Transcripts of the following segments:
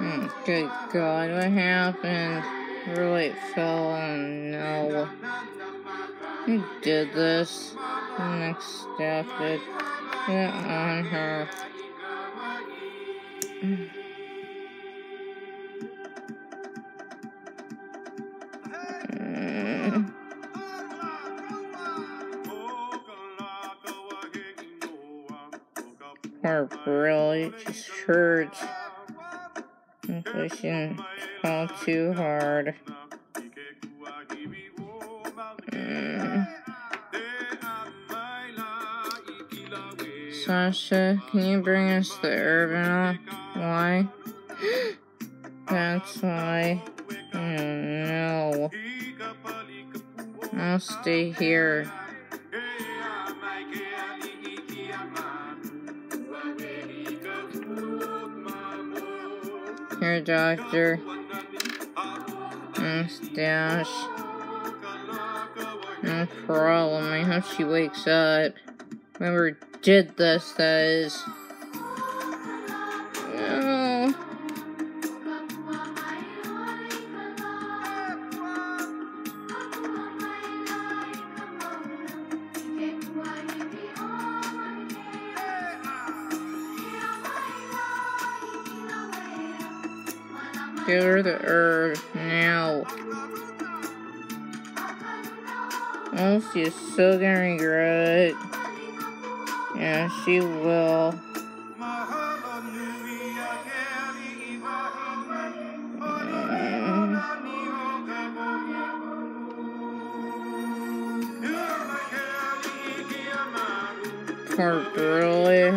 Oh, good God, what happened? Really fell. Oh no. Who did this? Next step it. Get on her. Mm. Poor really just hurts. Didn't fall too hard. Mm. Sasha, can you bring us the urban? Why? That's why. Oh no. I'll stay here. Doctor. Mustache. No problem. I hope she wakes up. Whoever did this, that is. Give the herb now. Oh, she is so gonna regret. Yeah, she will. Mm. Poor girl, I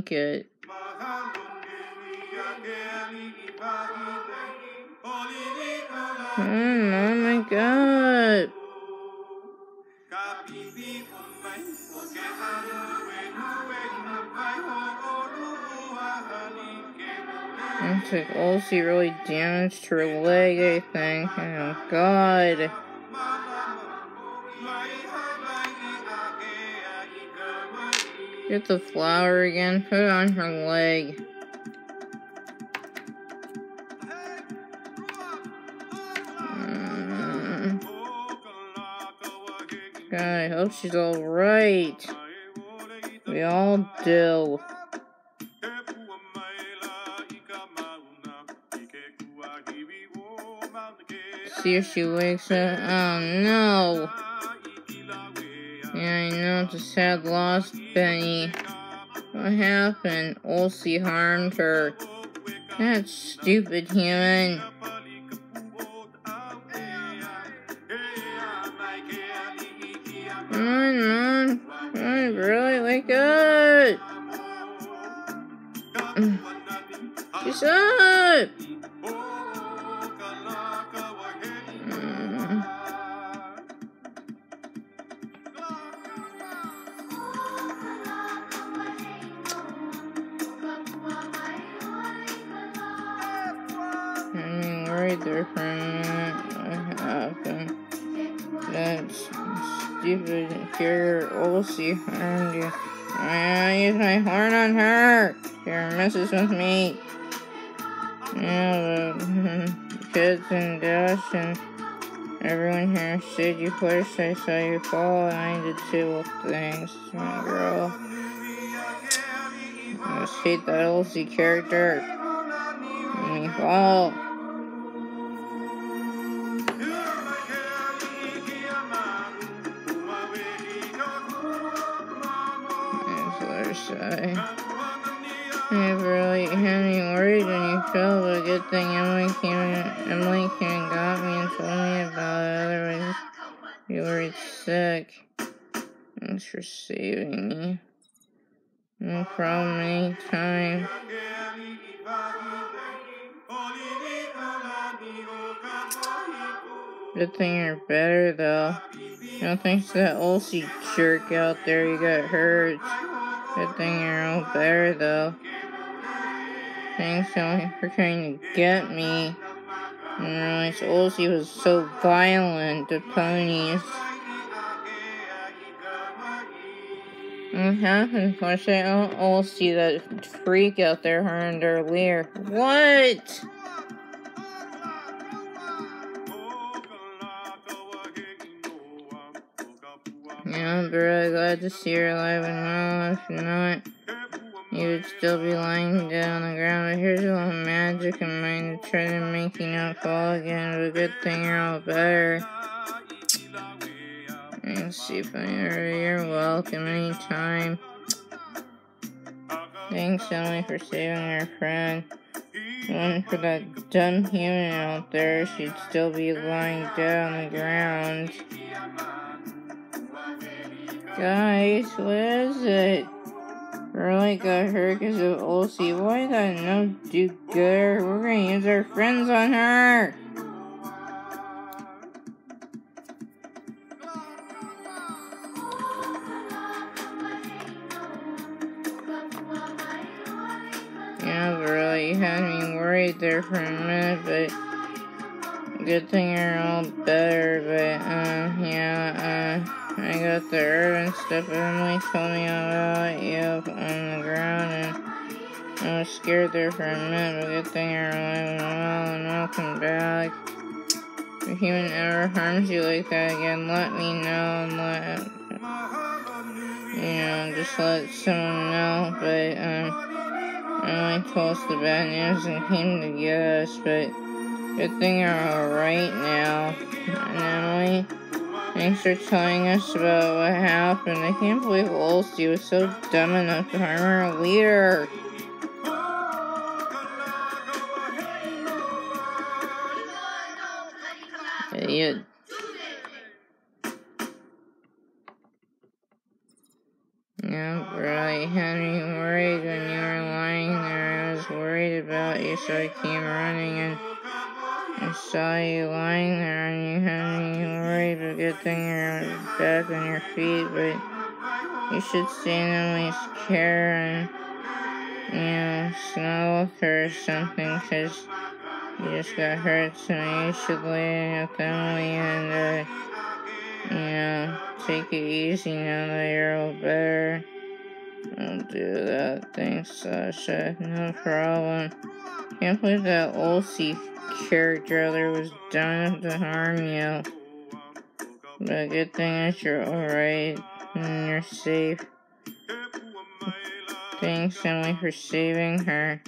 make mm, it. Oh my god. Looks like Ulcie really damaged her leg, I think. Oh god. Get the flower again, put it on her leg. Mm. I hope she's alright. We all do. See if she wakes up. Oh no. Yeah, I know it's a sad loss, Benny. What happened? Ulcie harmed her. That stupid human. Come on, Mom. Come on, really? Wake up! She's up! I'm worried there for a minute. What happened? That stupid carrier Ulcie harmed you. I use my horn on her. She messes with me. Yeah, the kids and Dash and everyone here said you pushed. I saw you fall, and I did too. Thanks, my girl. I just hate that Ulcie character. Me fall. Say. I really had me worried when you fell, but good thing Emily came Emily came and got me and told me about it. Otherwise, you were sick. Thanks for saving me. No problem anytime. Good thing you're better though. No thanks to that Ulcie jerk out there you got hurt. Good thing you're all better though. Thanks, for trying to get me. And realized Olsey was so violent to ponies. What happened? Should I all see that freak out there her and their lair? What? I'm really glad to see her alive and well. If not, you would still be lying down on the ground. But here's a little magic in mind to try to make you not fall again. But good thing you're all better. And see if you're welcome anytime. Thanks, Emily, for saving our friend. One for that dumb human out there, she'd still be lying dead on the ground. Guys, what is it? Really got hurt because of Olsey. Why that no do good? We're gonna use our friends on her. Yeah, really, had me worried there for a minute, but good thing you're all better. But uh, yeah, uh. I got the herb and stuff Emily told me about you on the ground and I was scared there for a minute, but good thing you're alive and well and welcome back. If a human ever harms you like that again, let me know and let, you know, just let someone know. But, um, Emily told us the bad news and came to get us, but good thing you're alright now. And Emily, Thanks for telling us about what happened. I can't believe Olsey was so dumb enough to harm our leader. Idiot. Yeah, right. Had me worried when you were lying there. I was worried about you, so I came running and I saw you lying there and you had me worried, but good thing you're back on your feet, but you should stay in Emily's care and, you know, snuggle with her or something, because you just got hurt, so you should lay with Emily and, uh, you know, take it easy now that you're all better. I'll do that. Thanks, Sasha. No problem. Can't believe that Olsey character there was done to harm you. But good thing that you're alright and you're safe. Thanks, Emily, for saving her.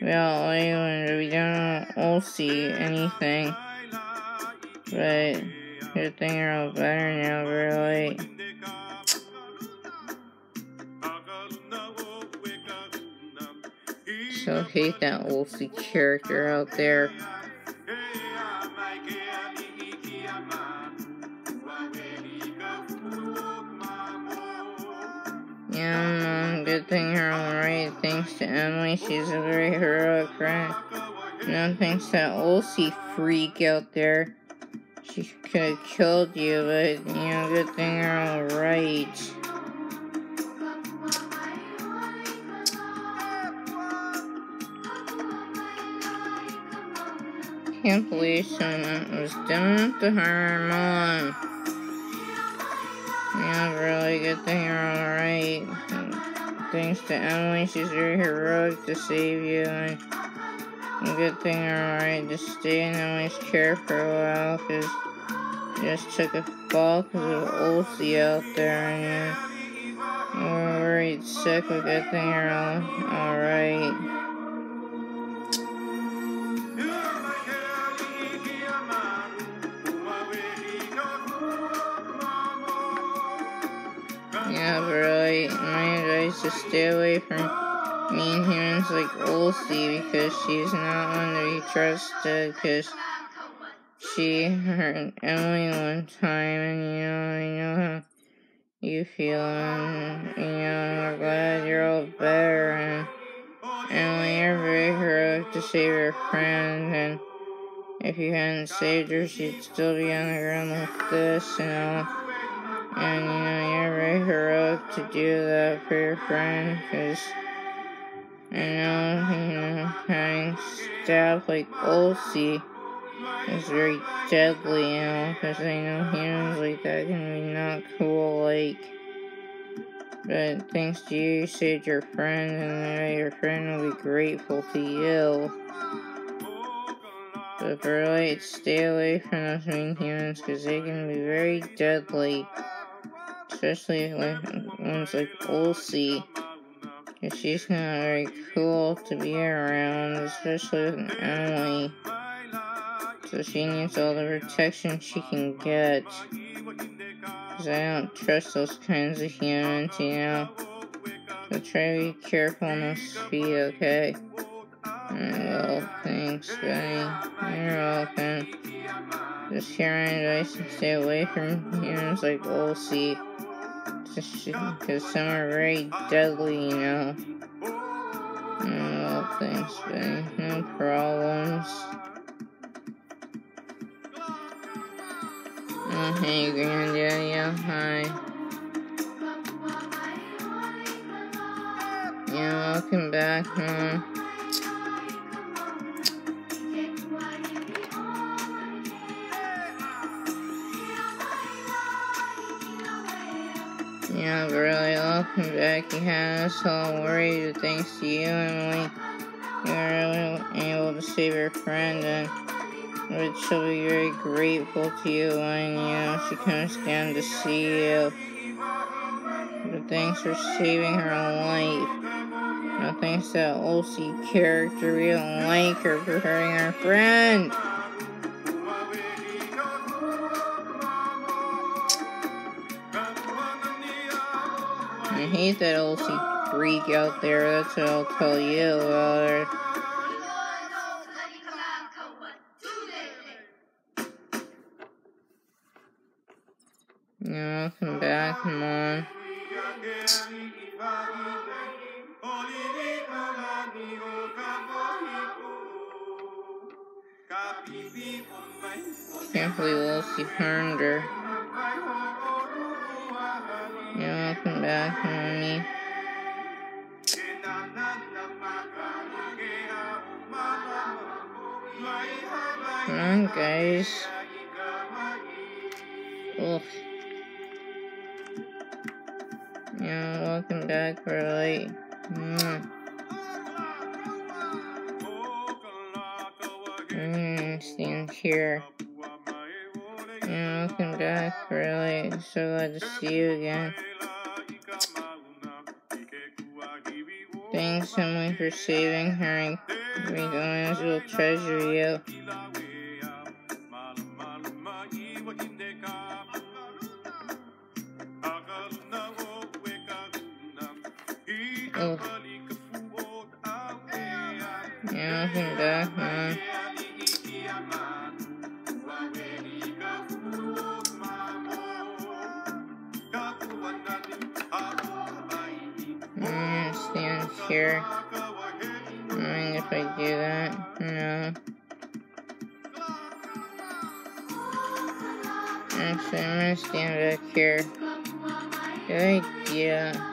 Without Leyland, we don't all see anything. But good thing you're all better now, really. So hate that Olsey character out there. Yeah, good thing you're alright. Thanks to Emily, she's a very heroic friend. No thanks to that Olsey freak out there. She could have killed you, but, you know, good thing you're alright. Can't believe someone was enough to harm mom. Yeah, really good thing you're alright. Thanks to Emily, she's very heroic to save you. And good thing you're alright. Just stay in Emily's care for a while, because just took a fall because of Olsey out there, and uh, you're worried sick, but good thing you're all alright. Is stay away from mean humans like Olsey because she's not one to be trusted because she hurt Emily one time and you know, I know how you feel and you know, we're glad you're all better and Emily, you're very heroic to save your friend and if you hadn't saved her, she'd still be on the ground like this, you know. And, you know, you're very heroic to do that for your friend, because, And now, you know, having staff like Ulci is very deadly, you know, because I know humans like that can be not cool, like. But thanks to you, you saved your friend, and your friend will be grateful to you. But for like, stay away from those mean humans, because they can be very deadly. Especially like ones like. Because she's of very cool to be around, especially with Emily. So she needs all the protection she can get. Because I don't trust those kinds of humans, you know. So try to be careful on the speed, okay? well, thanks, buddy. You're welcome. Just hear my advice and stay away from humans like Ulci. Because some are very deadly, you know. well, thanks, buddy. No problems. Oh, hey, Granddaddy. Yeah, hi. Yeah, welcome back, Mom. Back. You us all worried, thanks to you, Emily. You were able to save your friend, and which she'll be very grateful to you when you know she comes down to see you. But thanks for saving her life. No thanks to that Ulci character, we don't like her for hurting our friend. Hate that Ulci freak out there, that's what I'll tell you about her. Yeah, welcome back, come on. Can't believe Lucy harmed her. Mommy. Come on, guys. Ugh. Yeah, welcome back, Burley. Mm. Mm, stand here. Yeah, welcome back, really. So glad to see you again. Thanks, Emily, for saving her. and We always will treasure you. Oh. Yeah, welcome back, man. Do that? No. Actually, I'm gonna stand back here. Good idea.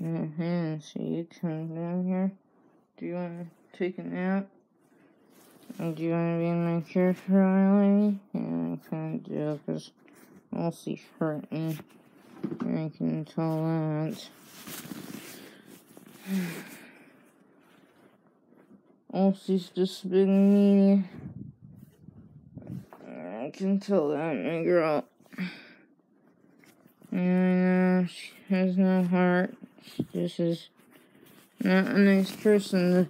Mm-hmm. So you come down here. Do you want to take a nap? Do you want to be in my chair for a while? Yeah, I of do, because Ulci's hurting. I can tell that. Ulci's just been mean. I can tell that, my girl. Yeah, she has no heart. This is not a nice person.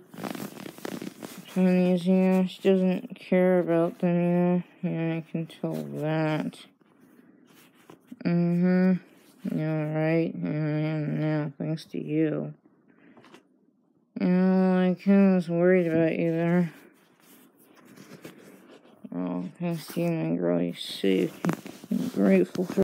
Chinese, know, she doesn't care about them, you. Yeah, I can tell that. Mm-hmm. Yeah, right. I am now, thanks to you. You know, I kind of was worried about you there. Oh, to you, my girl, you saved. I'm grateful for